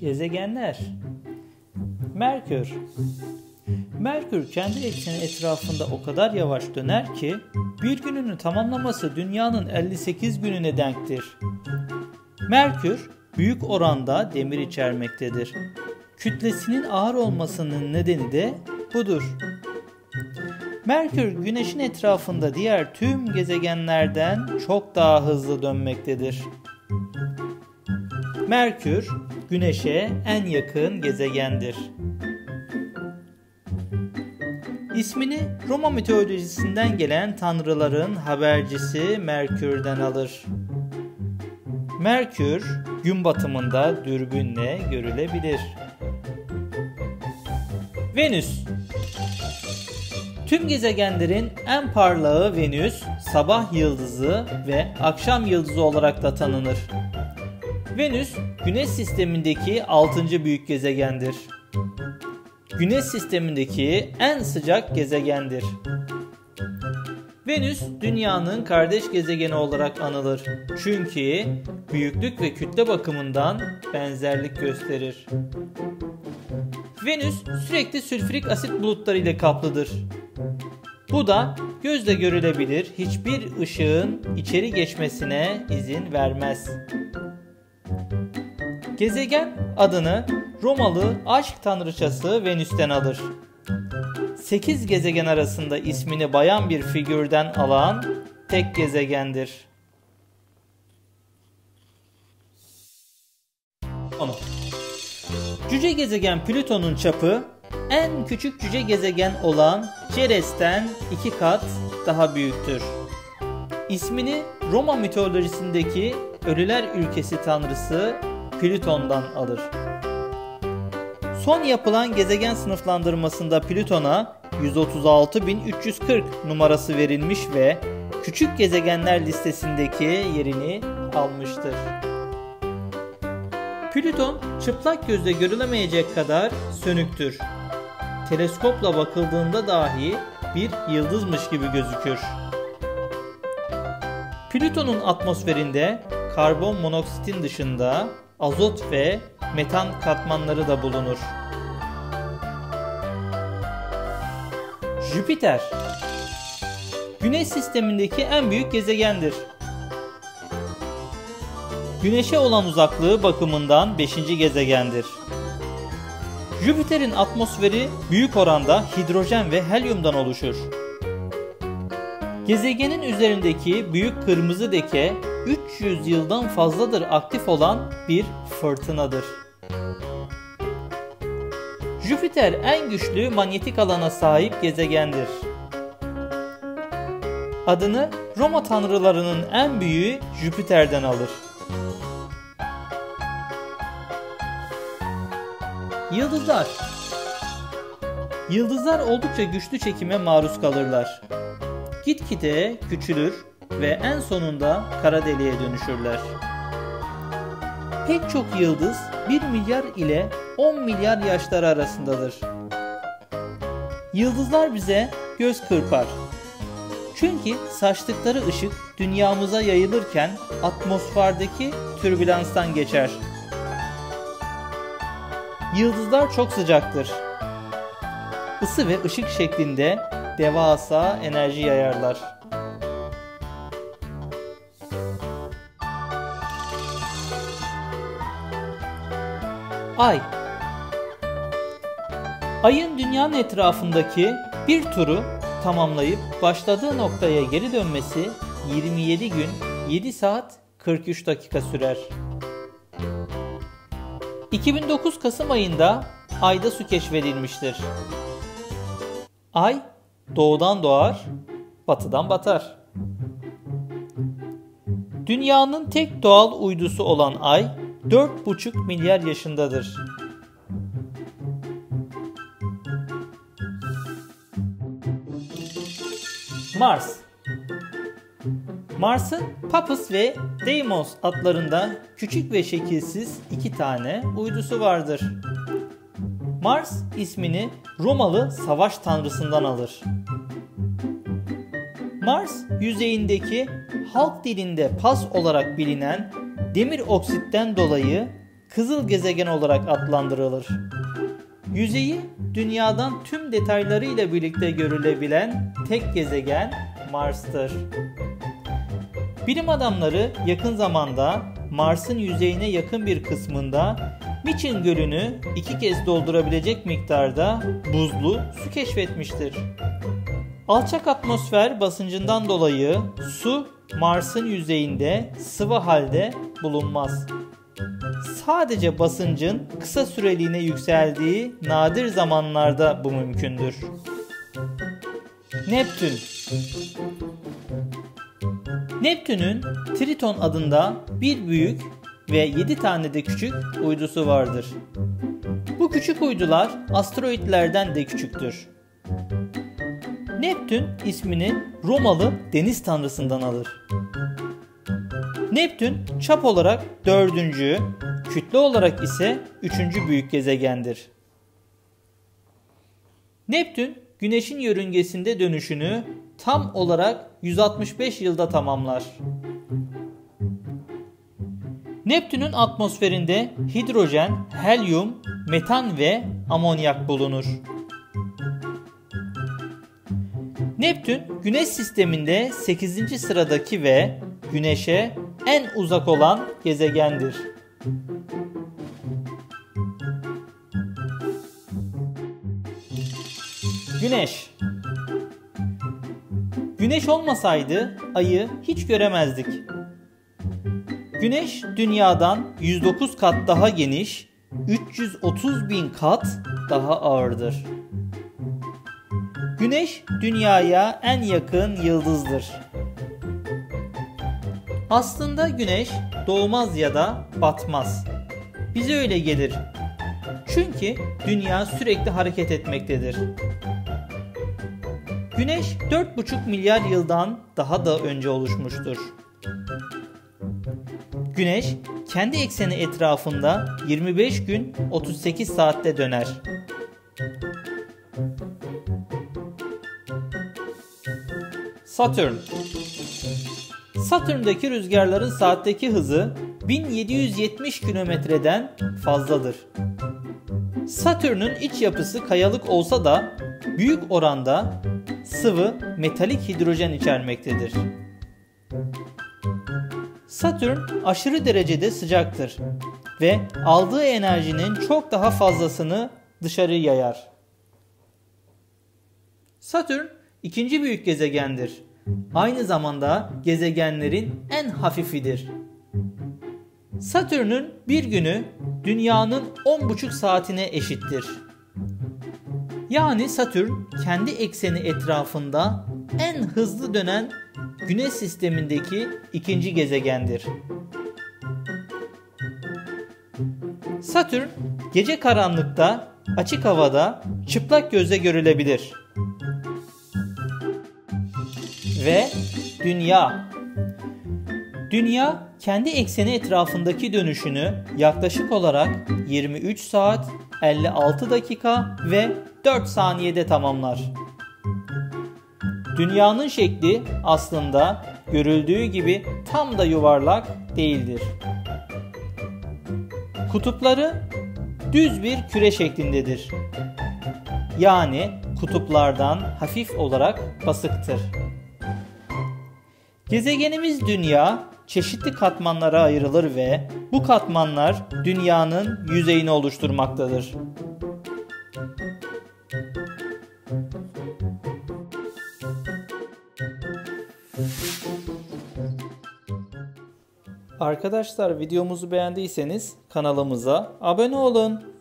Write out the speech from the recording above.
Gezegenler Merkür Merkür kendi ekseni etrafında o kadar yavaş döner ki bir gününü tamamlaması dünyanın 58 gününe denktir. Merkür büyük oranda demir içermektedir. Kütlesinin ağır olmasının nedeni de budur. Merkür Güneş'in etrafında diğer tüm gezegenlerden çok daha hızlı dönmektedir. Merkür, Güneş'e en yakın gezegendir. İsmini Roma mitolojisinden gelen tanrıların habercisi Merkür'den alır. Merkür, gün batımında dürbünle görülebilir. Venüs Tüm gezegenlerin en parlağı Venüs, sabah yıldızı ve akşam yıldızı olarak da tanınır. Venüs, Güneş sistemindeki 6. büyük gezegendir. Güneş sistemindeki en sıcak gezegendir. Venüs dünyanın kardeş gezegeni olarak anılır. Çünkü büyüklük ve kütle bakımından benzerlik gösterir. Venüs sürekli sülfürik asit bulutları ile kaplıdır. Bu da gözle görülebilir hiçbir ışığın içeri geçmesine izin vermez. Gezegen adını Romalı aşk tanrıçası Venüs'ten alır. 8 gezegen arasında ismini bayan bir figürden alan tek gezegendir. Cüce gezegen Plüton'un çapı en küçük cüce gezegen olan Ceres'ten iki kat daha büyüktür. İsmini Roma mitolojisindeki ölüler ülkesi tanrısı Plüton'dan alır. Son yapılan gezegen sınıflandırmasında Plüton'a 136.340 numarası verilmiş ve küçük gezegenler listesindeki yerini almıştır. Plüton çıplak gözle görülemeyecek kadar sönüktür. Teleskopla bakıldığında dahi bir yıldızmış gibi gözükür. Plüton'un atmosferinde karbon monoksitin dışında azot ve metan katmanları da bulunur. Jüpiter Güneş sistemindeki en büyük gezegendir. Güneşe olan uzaklığı bakımından 5. gezegendir. Jüpiter'in atmosferi büyük oranda hidrojen ve helyumdan oluşur. Gezegenin üzerindeki büyük kırmızı deke 300 yıldan fazladır aktif olan bir fırtınadır. Jüpiter en güçlü manyetik alana sahip gezegendir. Adını Roma tanrılarının en büyüğü Jüpiter'den alır. Yıldızlar Yıldızlar oldukça güçlü çekime maruz kalırlar. Gitgide küçülür ve en sonunda kara deliğe dönüşürler. Pek çok yıldız 1 milyar ile 10 milyar yaşlar arasındadır. Yıldızlar bize göz kırpar. Çünkü saçtıkları ışık dünyamıza yayılırken atmosferdeki türbülanstan geçer. Yıldızlar çok sıcaktır. Isı ve ışık şeklinde devasa enerji yayarlar. Ay Ayın dünyanın etrafındaki bir turu tamamlayıp başladığı noktaya geri dönmesi 27 gün 7 saat 43 dakika sürer. 2009 Kasım ayında Ay'da su keşfedilmiştir. Ay doğudan doğar, batıdan batar. Dünyanın tek doğal uydusu olan Ay 4,5 milyar yaşındadır. Mars Mars'ın Papus ve Deimos adlarında küçük ve şekilsiz iki tane uydusu vardır. Mars ismini Romalı savaş tanrısından alır. Mars yüzeyindeki halk dilinde pas olarak bilinen demir oksitten dolayı kızıl gezegen olarak adlandırılır. Yüzeyi dünyadan tüm detaylarıyla birlikte görülebilen tek gezegen Mars'tır. Bilim adamları yakın zamanda Mars'ın yüzeyine yakın bir kısmında Michigan Gölü'nü iki kez doldurabilecek miktarda buzlu su keşfetmiştir. Alçak atmosfer basıncından dolayı su Mars'ın yüzeyinde sıvı halde bulunmaz. Sadece basıncın kısa süreliğine yükseldiği nadir zamanlarda bu mümkündür. Neptün Neptün'ün Triton adında bir büyük ve 7 tane de küçük uydusu vardır. Bu küçük uydular asteroidlerden de küçüktür. Neptün ismini Romalı deniz tanrısından alır. Neptün çap olarak dördüncü, kütle olarak ise üçüncü büyük gezegendir. Neptün Güneş'in yörüngesinde dönüşünü tam olarak 165 yılda tamamlar. Neptün'ün atmosferinde hidrojen, helyum, metan ve amonyak bulunur. Neptün Güneş sisteminde 8. sıradaki ve Güneş'e en uzak olan gezegendir. Güneş Güneş olmasaydı ayı hiç göremezdik. Güneş dünyadan 109 kat daha geniş, 330 bin kat daha ağırdır. Güneş dünyaya en yakın yıldızdır. Aslında güneş doğmaz ya da batmaz. Bize öyle gelir. Çünkü dünya sürekli hareket etmektedir. Güneş 4,5 milyar yıldan daha da önce oluşmuştur. Güneş kendi ekseni etrafında 25 gün 38 saatte döner. Satürn Satürn'deki rüzgarların saatteki hızı 1770 kilometreden fazladır. Satürn'ün iç yapısı kayalık olsa da büyük oranda sıvı metalik hidrojen içermektedir. Satürn aşırı derecede sıcaktır ve aldığı enerjinin çok daha fazlasını dışarı yayar. Satürn ikinci büyük gezegendir. Aynı zamanda gezegenlerin en hafifidir. Satürn'ün bir günü dünyanın 10,5 saatine eşittir. Yani Satürn kendi ekseni etrafında en hızlı dönen Güneş sistemindeki ikinci gezegendir. Satürn gece karanlıkta, açık havada çıplak gözle görülebilir. Ve Dünya Dünya kendi ekseni etrafındaki dönüşünü yaklaşık olarak 23 saat 56 dakika ve 4 saniyede tamamlar. Dünyanın şekli aslında görüldüğü gibi tam da yuvarlak değildir. Kutupları düz bir küre şeklindedir. Yani kutuplardan hafif olarak basıktır. Gezegenimiz Dünya çeşitli katmanlara ayrılır ve bu katmanlar dünyanın yüzeyini oluşturmaktadır. Arkadaşlar videomuzu beğendiyseniz kanalımıza abone olun.